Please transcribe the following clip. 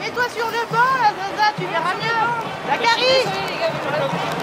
Mets-toi sur le banc, là, Zaza, tu verras mieux. La carie